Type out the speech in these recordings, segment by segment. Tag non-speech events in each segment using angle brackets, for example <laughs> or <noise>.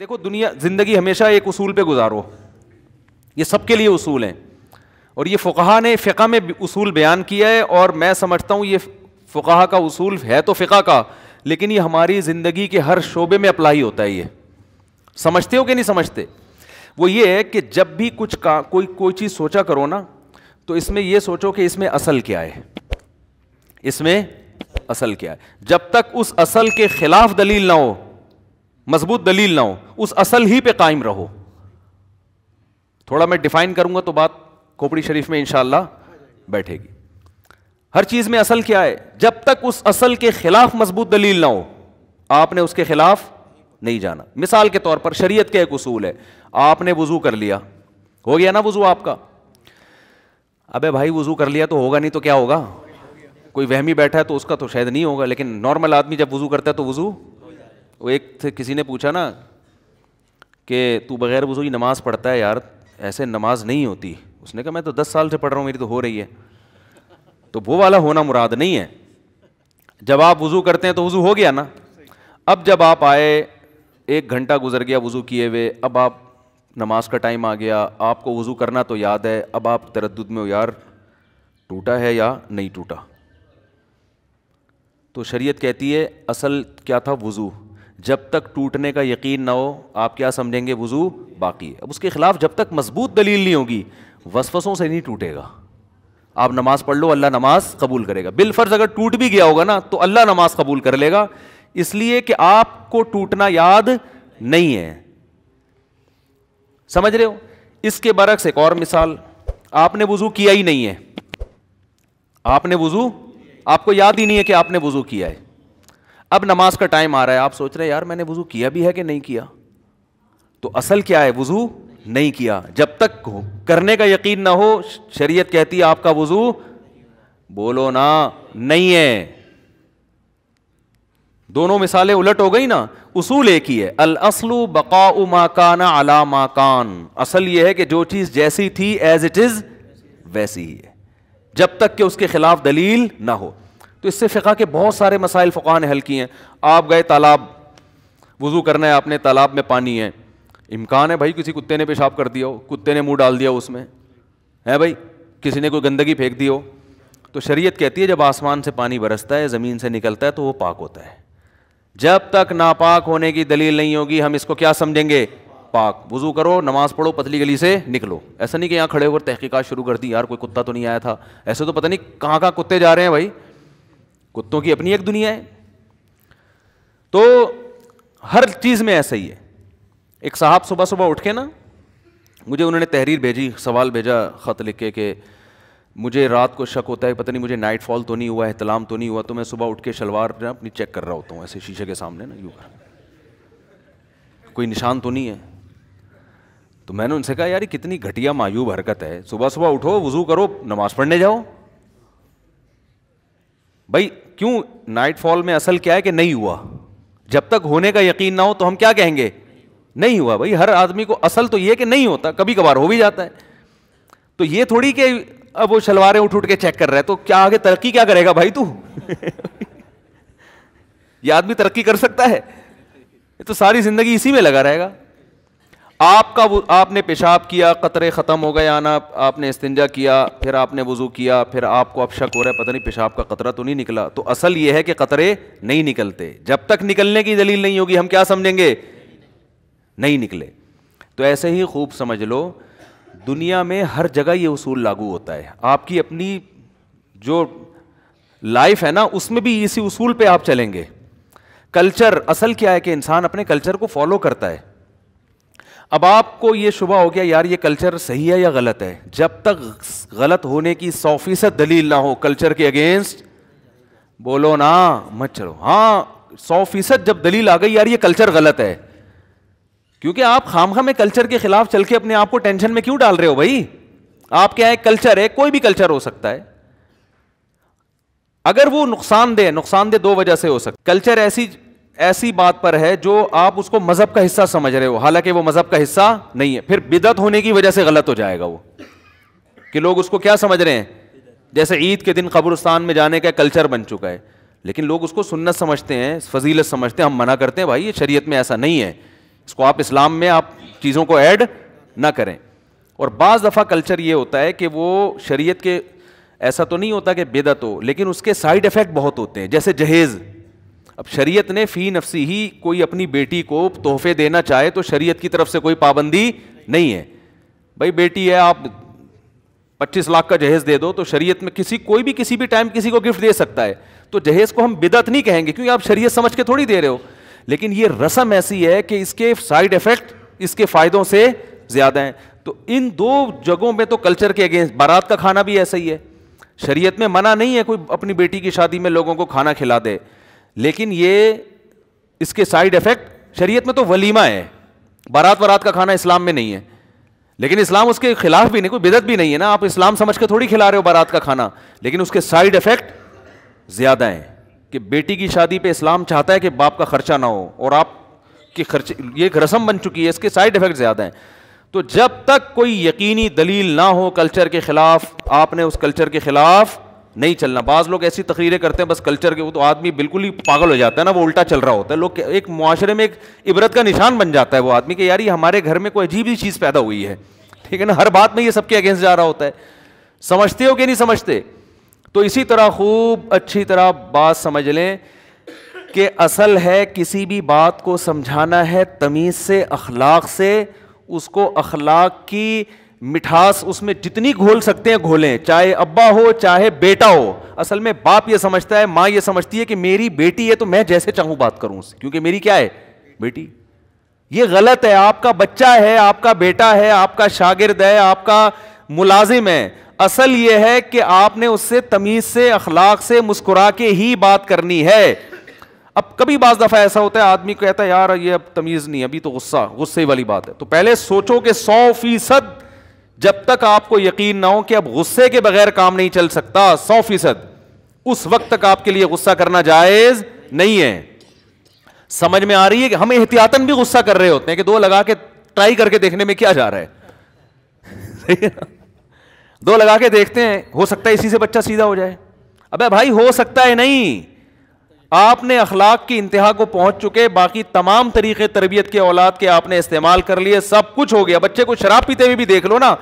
देखो दुनिया जिंदगी हमेशा एक उसूल पे गुजारो ये सबके लिए उसूल हैं और ये फ़ुकहा ने फ़िका में भी उसूल बयान किया है और मैं समझता हूँ ये फ़ुकहा का उसूल है तो फ़िका का लेकिन ये हमारी ज़िंदगी के हर शोबे में अप्लाई होता है ये। समझते हो कि नहीं समझते? वो ये है कि जब भी कुछ का, कोई कोई चीज़ सोचा करो ना तो इसमें ये सोचो कि इसमें असल क्या है। इसमें असल क्या है। जब तक उस असल के खिलाफ दलील ना हो, मज़बूत दलील ना हो, उस असल ही पे कायम रहो। थोड़ा मैं डिफाइन करूँगा तो बात खोपड़ी शरीफ में इंशाला बैठेगी। हर चीज़ में असल क्या है? जब तक उस असल के खिलाफ मज़बूत दलील ना हो, आपने उसके खिलाफ नहीं जाना। मिसाल के तौर पर शरीयत का एक उसूल है। आपने वज़ू कर लिया। हो गया ना वज़ू आपका? अबे भाई, वज़ू कर लिया तो होगा, नहीं तो क्या होगा? कोई वहमी बैठा है तो उसका तो शायद नहीं होगा, लेकिन नॉर्मल आदमी जब वज़ू करता है तो वज़ू? वो एक थे किसी ने पूछा ना कि तू बगैर वज़ू नमाज़ पढ़ता है यार, ऐसे नमाज़ नहीं होती। उसने कहा, मैं तो दस साल से पढ़ रहा हूँ, मेरी तो हो रही है। तो वो वाला होना मुराद नहीं है। जब आप वज़ू करते हैं तो वज़ू हो गया ना। अब जब आप आए, एक घंटा गुजर गया वज़ू किए हुए, अब आप नमाज़ का टाइम आ गया, आपको वज़ू करना तो याद है, अब आप तरद में हो, यार टूटा है या नहीं टूटा? तो शरीयत कहती है, असल क्या था वज़ू? जब तक टूटने का यकीन ना हो, आप क्या समझेंगे वज़ू बाकी है। अब उसके ख़िलाफ़ जब तक मज़बूत दलील नहीं होगी, वसवसों से नहीं टूटेगा। आप नमाज़ पढ़ लो, अल्लाह नमाज़ कबूल करेगा। बिलफर्ज अगर टूट भी गया होगा ना तो अल्लाह नमाज़ कबूल कर लेगा। इसलिए कि आपको टूटना याद नहीं है। समझ रहे हो? इसके बरक्स एक और मिसाल। आपने वज़ू किया ही नहीं है। आपने वज़ू, आपको याद ही नहीं है कि आपने वज़ू किया है। अब नमाज़ का टाइम आ रहा है। आप सोच रहे हैं, यार, मैंने वज़ू किया भी है कि नहीं किया? तो असल क्या है? वज़ू नहीं किया। जब तक करने का यकीन ना हो, शरीयत कहती है, आपका वज़ू बोलो ना, नहीं है। दोनों मिसालें उलट हो गई ना, उसूल एक ही है। अल असलु बका माकाना अला माकान असल यह है कि जो चीज़ जैसी थी एज इट इज़ वैसी ही है। जब तक कि उसके खिलाफ दलील ना हो। तो इससे फ़िका के बहुत सारे मसाइल फ़ुका ने हल किए हैं। आप गए तालाब, वज़ू करना है, आपने तालाब में पानी है। इम्कान है भाई किसी कुत्ते ने पेशाब कर दिया हो, कुत्ते ने मुँह डाल दिया उसमें। है भाई? किसी ने कोई गंदगी फेंक दी हो? तो शरीयत कहती है, जब आसमान से पानी बरसता है, ज़मीन से निकलता है तो वो पाक होता है। जब तक नापाक होने की दलील नहीं होगी, हम इसको क्या समझेंगे? पाक। वज़ू करो, नमाज़ पढ़ो, पतली गली से निकलो। ऐसा नहीं कि यहाँ खड़े होकर तहकीकात शुरू कर दी, यार कोई कुत्ता तो नहीं आया था। ऐसे तो पता नहीं कहाँ कहाँ कुत्ते जा रहे हैं भाई। कुत्तों की अपनी एक दुनिया है। तो हर चीज़ में ऐसा ही है। एक साहब सुबह सुबह उठ के ना, मुझे उन्होंने तहरीर भेजी, सवाल भेजा ख़त लिख के कि मुझे रात को शक होता है पता नहीं मुझे नाइट फॉल तो नहीं हुआ है तलाम तो नहीं हुआ तो मैं सुबह उठ के शलवार ना अपनी चेक कर रहा होता हूँ, ऐसे शीशे के सामने ना, यूँ कोई निशान तो नहीं है। तो मैंने उनसे कहा, यार कितनी घटिया मायूब हरकत है। सुबह सुबह उठो, वज़ू करो, नमाज़ पढ़ने जाओ। भाई, क्यों? नाइट फॉल में असल क्या है कि नहीं हुआ? जब तक होने का यकीन ना हो तो हम क्या कहेंगे? नहीं हुआ भाई, हर आदमी को असल तो ये कि नहीं होता कभी कभार हो भी जाता है। तो ये थोड़ी कि अब वो शलवारें उठ उठ के चेक कर रहा है तो क्या आगे तरक्की क्या करेगा भाई तू? <laughs> ये आदमी तरक्की कर सकता है। तो सारी ज़िंदगी इसी में लगा रहेगा। आपका आपने पेशाब किया, कतरे ख़त्म हो गए, आना, आपने इस्तिंजा किया, फिर आपने वज़ू किया, फिर आपको अब शक हो रहा है, पता नहीं पेशाब का कतरा तो नहीं निकला। तो असल ये है कि कतरे नहीं निकलते। जब तक निकलने की दलील नहीं होगी, हम क्या समझेंगे? नहीं निकले। तो ऐसे ही खूब समझ लो, दुनिया में हर जगह ये उसूल लागू होता है। आपकी अपनी जो लाइफ है ना, उसमें भी इसी उसूल पे आप चलेंगे। कल्चर, असल क्या है कि इंसान अपने कल्चर को फॉलो करता है। अब आपको ये शुभ हो गया, यार ये कल्चर सही है या गलत है? जब तक गलत होने की सौ फ़ीसद दलील ना हो कल्चर के अगेंस्ट बोलो ना, मत चलो। हाँ सौ फ़ीसद जब दलील आ गई, यार ये कल्चर गलत है। क्योंकि आप खामखा में कल्चर के खिलाफ चल के अपने आप को टेंशन में क्यों डाल रहे हो भाई? आप क्या है कल्चर है, कोई भी कल्चर हो सकता है। अगर वो नुकसानदेह नुकसानदेह दो वजह से हो सकता कल्चर ऐसी ऐसी बात पर है जो आप उसको मज़हब का हिस्सा समझ रहे हो। हालाँकि वो मज़हब का हिस्सा नहीं है। फिर बिदत होने की वजह से गलत हो जाएगा वो। कि लोग उसको क्या समझ रहे हैं? जैसे ईद के दिन कब्रस्तान में जाने का कल्चर बन चुका है। लेकिन लोग उसको सुन्नत समझते हैं, फजीलत समझते हैं। हम मना करते हैं, भाई, ये शरीयत में ऐसा नहीं है। इसको आप इस्लाम में आप चीज़ों को ऐड ना करें। और बाज़ दफ़ा कल्चर ये होता है कि वो शरीयत के, ऐसा तो नहीं होता कि बेदत हो, लेकिन उसके साइड इफ़ेक्ट बहुत होते हैं। जैसे जहेज़। अब शरीयत ने फ़ी नफसी ही कोई अपनी बेटी को तोहफे देना चाहे तो शरीयत की तरफ़ से कोई पाबंदी नहीं है। भाई बेटी है, आप 25 लाख का जहेज दे दो तो शरीयत में किसी, कोई भी किसी भी टाइम किसी को गिफ्ट दे सकता है। तो जहेज को हम बिदत नहीं कहेंगे, क्योंकि आप शरीयत समझ के थोड़ी दे रहे हो। लेकिन ये रस्म ऐसी है कि इसके साइड इफ़ेक्ट इसके फायदों से ज़्यादा हैं। तो इन दो जगहों में तो कल्चर के अगेंस्ट, बारात का खाना भी ऐसा ही है। शरीयत में मना नहीं है कोई अपनी बेटी की शादी में लोगों को खाना खिला दे। लेकिन ये इसके साइड इफ़ेक्ट शरीयत में तो वलीमा है। बारात वारात का खाना इस्लाम में नहीं है। लेकिन इस्लाम उसके खिलाफ भी नहीं, कोई बिदत भी नहीं है ना। आप इस्लाम समझ के थोड़ी खिला रहे हो बारात का खाना। लेकिन उसके साइड इफ़ेक्ट ज़्यादा हैं। कि बेटी की शादी पे इस्लाम चाहता है कि बाप का खर्चा ना हो और आप के खर्चे, ये एक रस्म बन चुकी है, इसके साइड इफ़ेक्ट ज़्यादा हैं। तो जब तक कोई यकीनी दलील ना हो कल्चर के खिलाफ, आपने उस कल्चर के खिलाफ नहीं चलना। बाज लोग ऐसी तकरीरें करते हैं, बस कल्चर के, वो तो आदमी बिल्कुल ही पागल हो जाता है ना, वो उल्टा चल रहा होता है। लोग एक मुआशरे में एक इबरत का निशान बन जाता है वो आदमी कि यार ये हमारे घर में कोई अजीब ही चीज़ पैदा हुई है। ठीक है ना? हर बात में ये सबके अगेंस्ट जा रहा होता है। समझते हो कि नहीं समझते? तो इसी तरह खूब अच्छी तरह बात समझ लें कि असल है किसी भी बात को समझाना है तमीज़ से, अखलाक से, उसको अखलाक की मिठास उसमें जितनी घोल सकते हैं घोलें, चाहे अब्बा हो, चाहे बेटा हो। असल में बाप ये समझता है, माँ ये समझती है कि मेरी बेटी है तो मैं जैसे चाहूँ बात करूँ उससे, क्योंकि मेरी क्या है? बेटी। ये गलत है, आपका बच्चा है, आपका बेटा है, आपका शागिर्द है, आपका मुलाजिम है। असल ये है कि आपने उससे तमीज से, अखलाक से मुस्कुरा के ही बात करनी है। अब कभी बाज दफ़ा ऐसा होता है, आदमी कहता है, यार, ये अब तमीज नहीं अभी तो गुस्सा, गुस्से वाली बात है। तो पहले सोचो कि सौ फ़ीसद जब तक आपको यकीन ना हो कि अब गुस्से के बगैर काम नहीं चल सकता, सौ फ़ीसद। उस वक्त तक आपके लिए गुस्सा करना जायज़ नहीं है। समझ में आ रही है कि हम एहतियातन भी गुस्सा कर रहे होते हैं कि दो लगा के ट्राई करके देखने में क्या जा रहा है? <laughs> दो लगा के देखते हैं, हो सकता है इसी से बच्चा सीधा हो जाए। अबे भाई, हो सकता है नहीं। आपने अखलाक की इंतहा को पहुँच चुके, बाकी तमाम तरीके तरबियत के औलाद के आपने इस्तेमाल कर लिए, सब कुछ हो गया। बच्चे को शराब पीते हुए भी देख लो ना।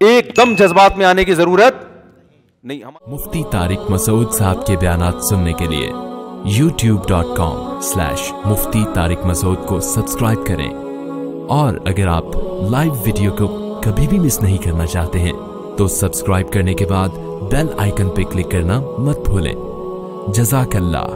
एकदम जज्बात में आने की ज़रूरत नहीं। हम मुफ्ती तारिक मसूद साहब के बयान सुनने के लिए youtube.com स्लैश मुफ्ती तारिक मसूद को सब्सक्राइब करें। और अगर आप लाइव वीडियो को कभी भी मिस नहीं करना चाहते हैं तो सब्सक्राइब करने के बाद बेल आइकन पे क्लिक करना मत भूलें। जजाकल्ला